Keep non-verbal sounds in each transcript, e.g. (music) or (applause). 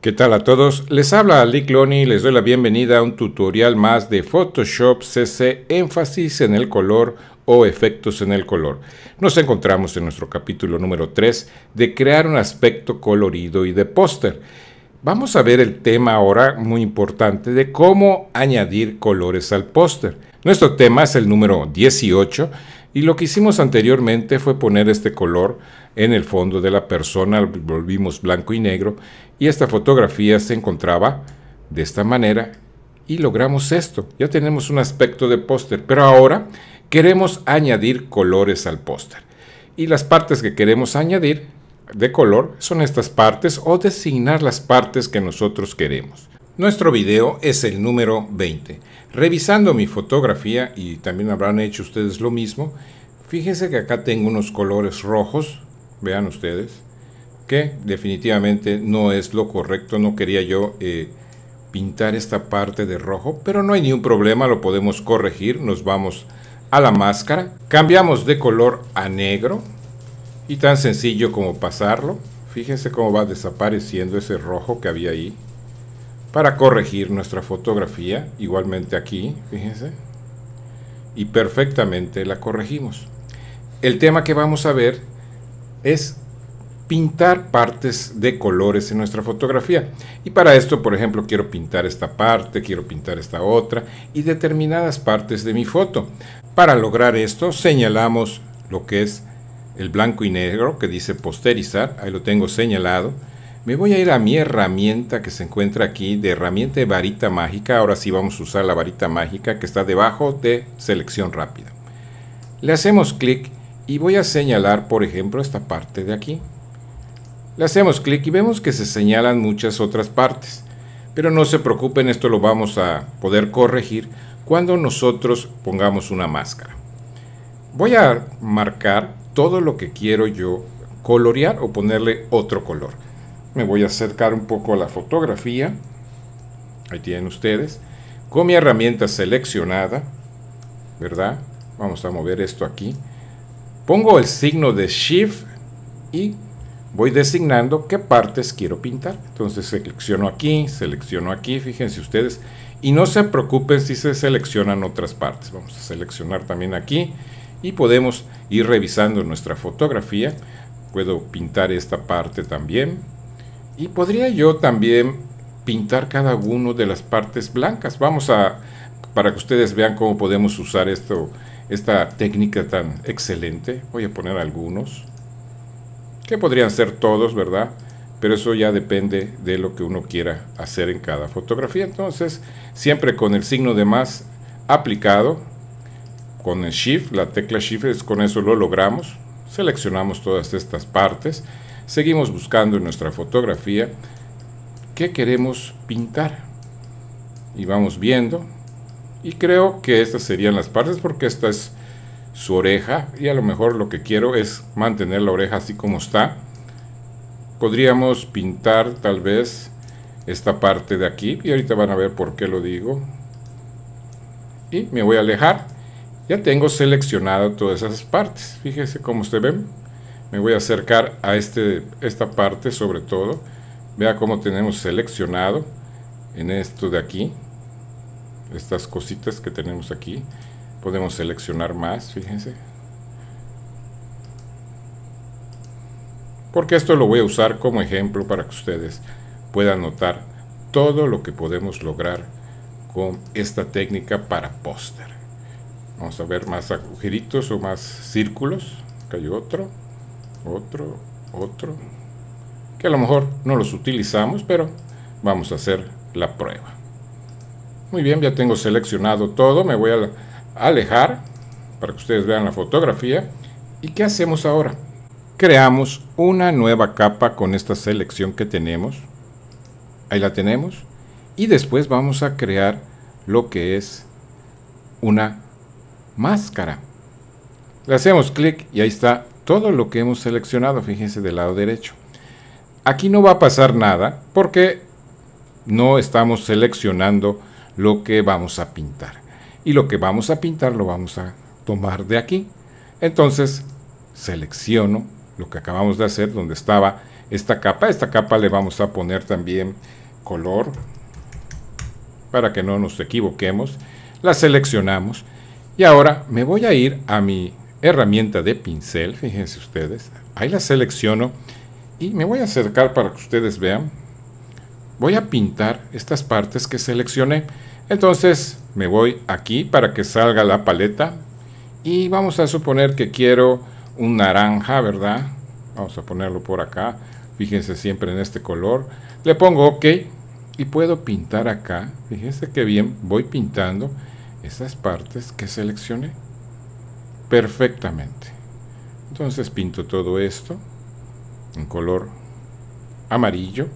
¿Qué tal a todos? Les habla Lick Loney y les doy la bienvenida a un tutorial más de Photoshop CC énfasis en el color o efectos en el color. Nos encontramos en nuestro capítulo número 3 de crear un aspecto colorido y de póster. Vamos a ver el tema ahora muy importante de cómo añadir colores al póster. Nuestro tema es el número 18 y lo que hicimos anteriormente fue poner este color en el fondo de la persona, volvimos blanco y negro y esta fotografía se encontraba de esta manera y logramos esto. Ya tenemos un aspecto de póster, pero ahora queremos añadir colores al póster. Y las partes que queremos añadir de color son estas partes o designar las partes que nosotros queremos. Nuestro video es el número 20. Revisando mi fotografía, y también habrán hecho ustedes lo mismo, fíjense que acá tengo unos colores rojos, vean ustedes, que definitivamente no es lo correcto, no quería yo eh, pintar esta parte de rojo, pero no hay ningún problema, lo podemos corregir, nos vamos a la máscara, cambiamos de color a negro, y tan sencillo como pasarlo, fíjense cómo va desapareciendo ese rojo que había ahí, para corregir nuestra fotografía, igualmente aquí, fíjense, y perfectamente la corregimos. El tema que vamos a ver es pintar partes de colores en nuestra fotografía. Y para esto, por ejemplo, quiero pintar esta parte, quiero pintar esta otra y determinadas partes de mi foto. Para lograr esto, señalamos lo que es el blanco y negro que dice posterizar, ahí lo tengo señalado. Me voy a ir a mi herramienta que se encuentra aquí de herramienta de varita mágica. Ahora sí vamos a usar la varita mágica que está debajo de selección rápida. Le hacemos clic y voy a señalar, por ejemplo, esta parte de aquí. Le hacemos clic y vemos que se señalan muchas otras partes. Pero no se preocupen, esto lo vamos a poder corregir cuando nosotros pongamos una máscara. Voy a marcar todo lo que quiero yo colorear o ponerle otro color. Me voy a acercar un poco a la fotografía. Ahí tienen ustedes. Con mi herramienta seleccionada, ¿verdad? Vamos a mover esto aquí. Pongo el signo de Shift y voy designando qué partes quiero pintar. Entonces selecciono aquí, selecciono aquí, fíjense ustedes. Y no se preocupen si se seleccionan otras partes. Vamos a seleccionar también aquí y podemos ir revisando nuestra fotografía. Puedo pintar esta parte también. Y podría yo también pintar cada uno de las partes blancas. Vamos a, para que ustedes vean cómo podemos usar esto esta técnica tan excelente. Voy a poner algunos, que podrían ser todos, ¿verdad? Pero eso ya depende de lo que uno quiera hacer en cada fotografía. Entonces, siempre con el signo de más aplicado, con el Shift, la tecla Shift, es con eso lo logramos. Seleccionamos todas estas partes. Seguimos buscando en nuestra fotografía qué queremos pintar. Y vamos viendo y creo que estas serían las partes porque esta es su oreja y a lo mejor lo que quiero es mantener la oreja así como está. Podríamos pintar tal vez esta parte de aquí y ahorita van a ver por qué lo digo. Y me voy a alejar. Ya tengo seleccionado todas esas partes. Fíjese cómo ustedes ven. Me voy a acercar a este, esta parte sobre todo. Vea cómo tenemos seleccionado en esto de aquí estas cositas que tenemos aquí podemos seleccionar más fíjense. Porque esto lo voy a usar como ejemplo para que ustedes puedan notar todo lo que podemos lograr con esta técnica para póster. Vamos a ver más agujeritos o más círculos. Acá hay otro otro otro que a lo mejor no los utilizamos pero vamos a hacer la prueba. Muy bien, ya tengo seleccionado todo. Me voy a alejar para que ustedes vean la fotografía. ¿Y qué hacemos ahora? Creamos una nueva capa con esta selección que tenemos. Ahí la tenemos. Y después vamos a crear lo que es una máscara. Le hacemos clic y ahí está todo lo que hemos seleccionado. Fíjense del lado derecho. Aquí no va a pasar nada porque no estamos seleccionando lo que vamos a pintar. Y lo que vamos a pintar lo vamos a tomar de aquí. Entonces selecciono lo que acabamos de hacer, donde estaba esta capa. Esta capa le vamos a poner también color para que no nos equivoquemos. La seleccionamos y ahora me voy a ir a mi herramienta de pincel, fíjense ustedes, ahí la selecciono y me voy a acercar para que ustedes vean. Voy a pintar estas partes que seleccioné. Entonces me voy aquí para que salga la paleta y vamos a suponer que quiero un naranja, ¿verdad? Vamos a ponerlo por acá. Fíjense siempre en este color. Le pongo OK y puedo pintar acá. Fíjense que bien voy pintando esas partes que seleccioné perfectamente. Entonces pinto todo esto en color amarillo.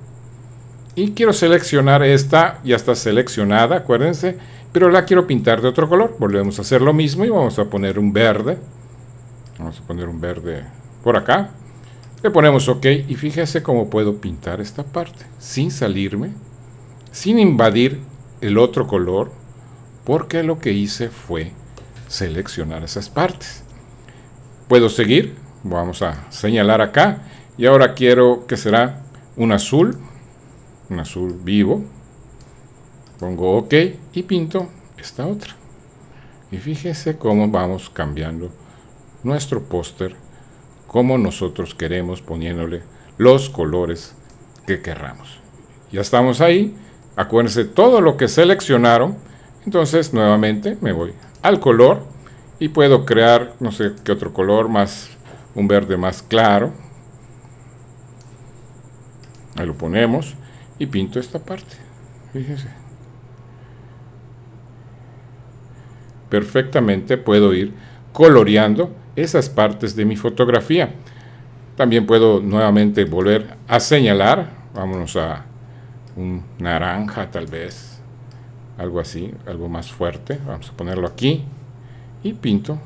Y quiero seleccionar esta, ya está seleccionada, acuérdense, pero la quiero pintar de otro color. Volvemos a hacer lo mismo y vamos a poner un verde. Vamos a poner un verde por acá. Le ponemos OK y fíjese cómo puedo pintar esta parte sin salirme, sin invadir el otro color, porque lo que hice fue seleccionar esas partes. Puedo seguir, vamos a señalar acá y ahora quiero que será un azul, un azul vivo. Pongo OK y pinto esta otra. Y fíjese cómo vamos cambiando nuestro póster, como nosotros queremos poniéndole los colores que querramos. Ya estamos ahí. Acuérdense todo lo que seleccionaron. Entonces nuevamente me voy al color y puedo crear no sé qué otro color más un verde más claro ahí lo ponemos y pinto esta parte fíjese perfectamente puedo ir coloreando esas partes de mi fotografía. También puedo nuevamente volver a señalar vámonos a un naranja tal vez algo así algo más fuerte vamos a ponerlo aquí y pinto.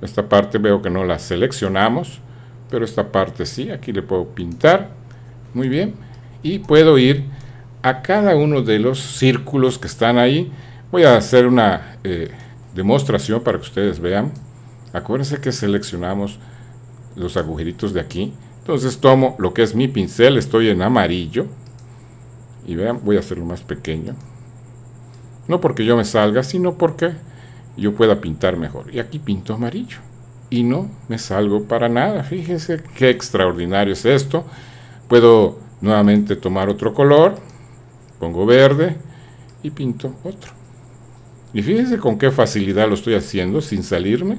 Esta parte veo que no la seleccionamos pero esta parte sí, aquí le puedo pintar, muy bien, y puedo ir a cada uno de los círculos que están ahí, voy a hacer una eh, demostración para que ustedes vean, acuérdense que seleccionamos los agujeritos de aquí, entonces tomo lo que es mi pincel, estoy en amarillo, y vean, voy a hacerlo más pequeño, no porque yo me salga, sino porque yo pueda pintar mejor, y aquí pinto amarillo, y no me salgo para nada. Fíjense qué extraordinario es esto. Puedo nuevamente tomar otro color, pongo verde y pinto otro. Y fíjense con qué facilidad lo estoy haciendo sin salirme.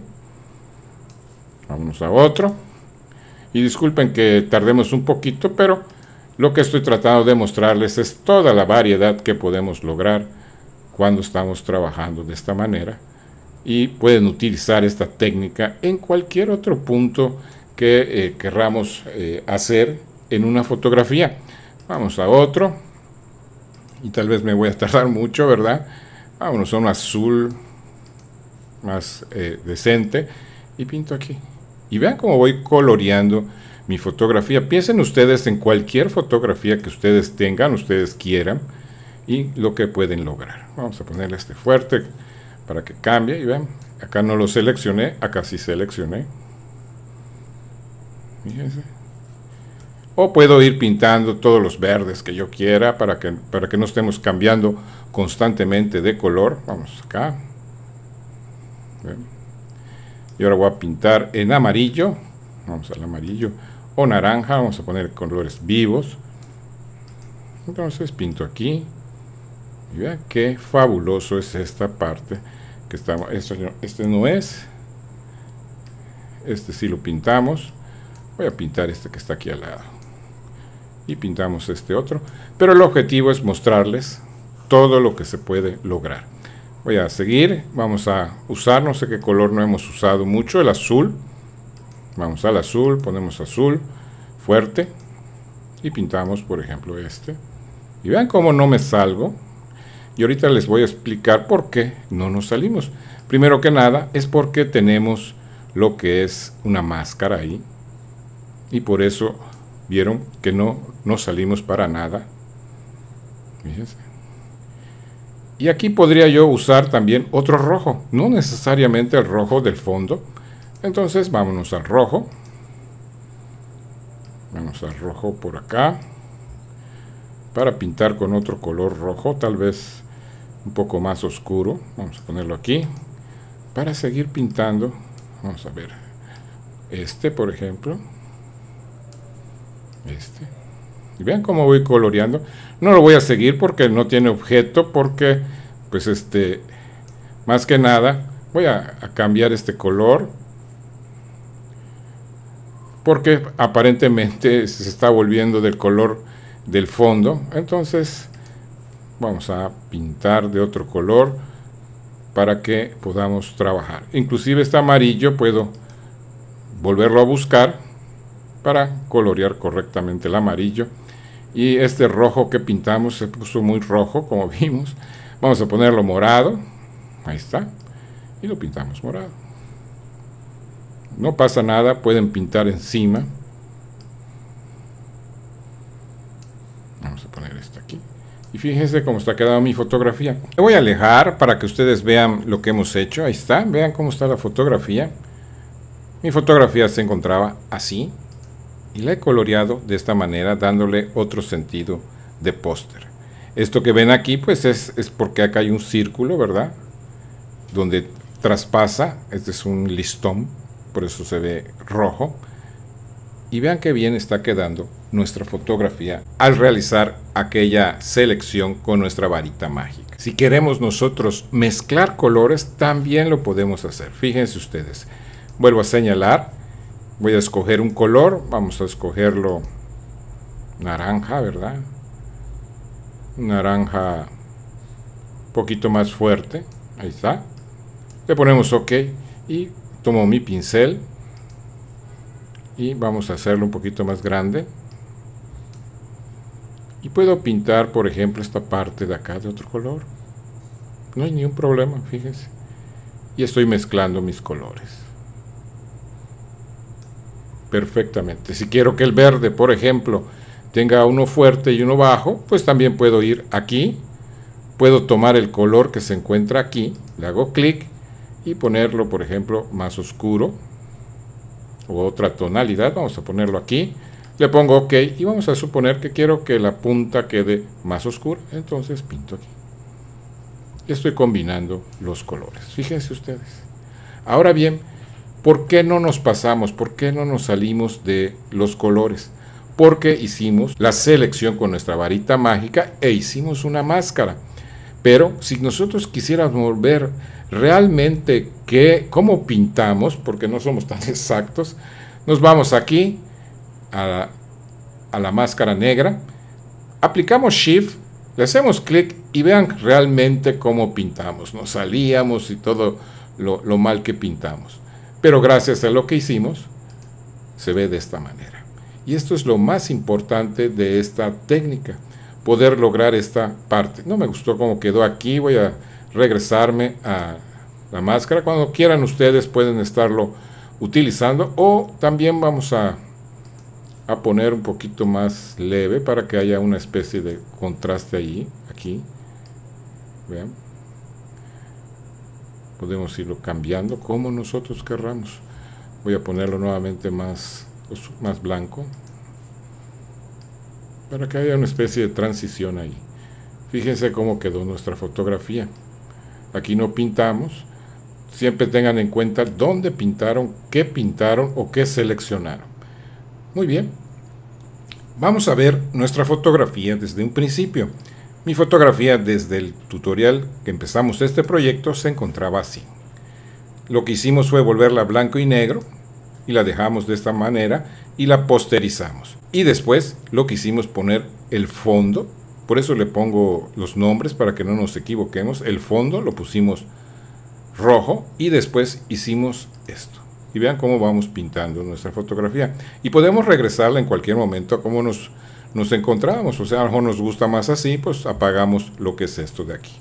Vamos a otro. Y disculpen que tardemos un poquito, pero lo que estoy tratando de mostrarles es toda la variedad que podemos lograr cuando estamos trabajando de esta manera y pueden utilizar esta técnica en cualquier otro punto que eh, querramos eh, hacer en una fotografía. Vamos a otro y tal vez me voy a tardar mucho, ¿verdad? Vámonos a un azul más eh, decente y pinto aquí. Y vean cómo voy coloreando mi fotografía. Piensen ustedes en cualquier fotografía que ustedes tengan, ustedes quieran, y lo que pueden lograr. Vamos a ponerle este fuerte para que cambie y vean, acá no lo seleccioné, acá sí seleccioné. Fíjense. O puedo ir pintando todos los verdes que yo quiera para que, para que no estemos cambiando constantemente de color. Vamos acá. Y ahora voy a pintar en amarillo. Vamos al amarillo. O naranja. Vamos a poner colores vivos. Entonces pinto aquí. Y vean qué fabuloso es esta parte que estamos, este no es, este sí lo pintamos, voy a pintar este que está aquí al lado, y pintamos este otro, pero el objetivo es mostrarles todo lo que se puede lograr. Voy a seguir, vamos a usar, no sé qué color no hemos usado mucho, el azul, vamos al azul, ponemos azul, fuerte, y pintamos por ejemplo este, y vean cómo no me salgo, y ahorita les voy a explicar por qué no nos salimos. Primero que nada es porque tenemos lo que es una máscara ahí. Y por eso vieron que no nos salimos para nada. Fíjense. Y aquí podría yo usar también otro rojo, no necesariamente el rojo del fondo. Entonces vámonos al rojo. vamos a rojo por acá para pintar con otro color rojo tal vez un poco más oscuro vamos a ponerlo aquí para seguir pintando vamos a ver este por ejemplo este y vean cómo voy coloreando. No lo voy a seguir porque no tiene objeto porque pues este más que nada voy a, a cambiar este color. Porque aparentemente se está volviendo del color del fondo. Entonces vamos a pintar de otro color para que podamos trabajar. Inclusive este amarillo puedo volverlo a buscar para colorear correctamente el amarillo. Y este rojo que pintamos se puso muy rojo como (laughs) vimos. Vamos a ponerlo morado. Ahí está. Y lo pintamos morado. No pasa nada pueden pintar encima. Vamos a poner esto aquí. Y fíjense cómo está quedando mi fotografía. Voy a alejar para que ustedes vean lo que hemos hecho. Ahí está vean cómo está la fotografía. Mi fotografía se encontraba así y la he coloreado de esta manera dándole otro sentido de póster. Esto que ven aquí pues es, es, porque acá hay un círculo, ¿verdad? Donde traspasa, este es un listón, por eso se ve rojo. Y vean qué bien está quedando nuestra fotografía al realizar aquella selección con nuestra varita mágica. Si queremos nosotros mezclar colores, también lo podemos hacer. Fíjense ustedes. Vuelvo a señalar voy a escoger un color, vamos a escogerlo naranja, ¿verdad? Naranja un poquito más fuerte, ahí está. Le ponemos OK y tomo mi pincel y vamos a hacerlo un poquito más grande. Y puedo pintar, por ejemplo, esta parte de acá de otro color. No hay ningún problema, fíjense. Y estoy mezclando mis colores perfectamente. Si quiero que el verde, por ejemplo, tenga uno fuerte y uno bajo, pues también puedo ir aquí, puedo tomar el color que se encuentra aquí, le hago clic y ponerlo, por ejemplo, más oscuro o otra tonalidad, vamos a ponerlo aquí, le pongo OK y vamos a suponer que quiero que la punta quede más oscura, entonces pinto aquí. Estoy combinando los colores, fíjense ustedes. Ahora bien, ¿Por qué no nos pasamos? ¿Por qué no nos salimos de los colores? Porque hicimos la selección con nuestra varita mágica e hicimos una máscara. Pero si nosotros quisiéramos ver realmente qué, cómo pintamos, porque no somos tan (laughs) exactos, nos vamos aquí a, la máscara negra, aplicamos Shift, le hacemos clic y vean realmente cómo pintamos. Nos salíamos y todo lo mal que pintamos. Pero gracias a lo que hicimos, se ve de esta manera. Y esto es lo más importante de esta técnica, poder lograr esta parte. No me gustó cómo quedó aquí, voy a regresarme a la máscara. Cuando quieran ustedes pueden estarlo utilizando o también vamos a, a poner un poquito más leve para que haya una especie de contraste ahí, aquí. Vean podemos irlo cambiando como nosotros querramos. Voy a ponerlo nuevamente más, más blanco para que haya una especie de transición ahí. Fíjense cómo quedó nuestra fotografía. Aquí no pintamos. Siempre tengan en cuenta dónde pintaron, qué pintaron o qué seleccionaron. Muy bien. Vamos a ver nuestra fotografía desde un principio. Mi fotografía desde el tutorial que empezamos este proyecto se encontraba así. Lo que hicimos fue volverla blanco y negro y la dejamos de esta manera y la posterizamos. Y después lo que hicimos poner el fondo, por eso le pongo los nombres para que no nos equivoquemos. El fondo lo pusimos rojo y después hicimos esto. Y vean cómo vamos pintando nuestra fotografía. Y podemos regresarla en cualquier momento a cómo nos nos encontramos. O sea, a lo mejor nos gusta más así, pues apagamos lo que es esto de aquí.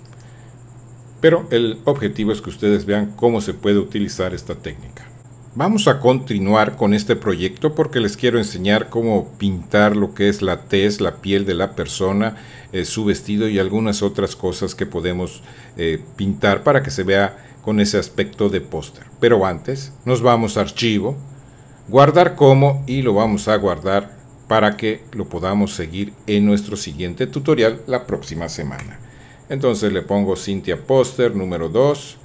Pero el objetivo es que ustedes vean cómo se puede utilizar esta técnica. Vamos a continuar con este proyecto porque les quiero enseñar cómo pintar lo que es la tez, la piel de la persona, eh, su vestido y algunas otras cosas que podemos eh, pintar para que se vea con ese aspecto de póster. Pero antes nos vamos a archivo, guardar como y lo vamos a guardar para que lo podamos seguir en nuestro siguiente tutorial la próxima semana. Entonces le pongo Cintia Poster número 2.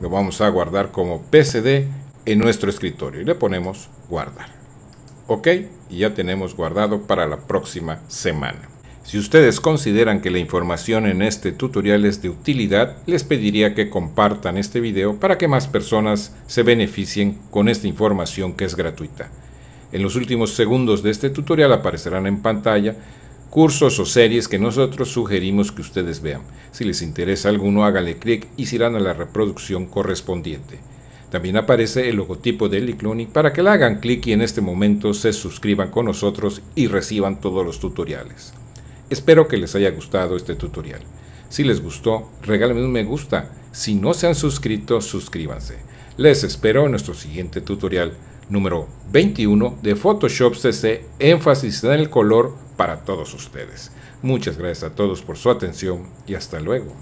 Lo vamos a guardar como PSD en nuestro escritorio y le ponemos guardar. Ok, y ya tenemos guardado para la próxima semana. Si ustedes consideran que la información en este tutorial es de utilidad, les pediría que compartan este video para que más personas se beneficien con esta información que es gratuita. En los últimos segundos de este tutorial aparecerán en pantalla cursos o series que nosotros sugerimos que ustedes vean. Si les interesa alguno, háganle clic y se irán a la reproducción correspondiente. También aparece el logotipo de Licloni para que le hagan clic y en este momento se suscriban con nosotros y reciban todos los tutoriales. Espero que les haya gustado este tutorial. Si les gustó, regálenme un me gusta. Si no se han suscrito, suscríbanse. Les espero en nuestro siguiente tutorial número 21 de Photoshop CC, énfasis en el color para todos ustedes. Muchas gracias a todos por su atención y hasta luego.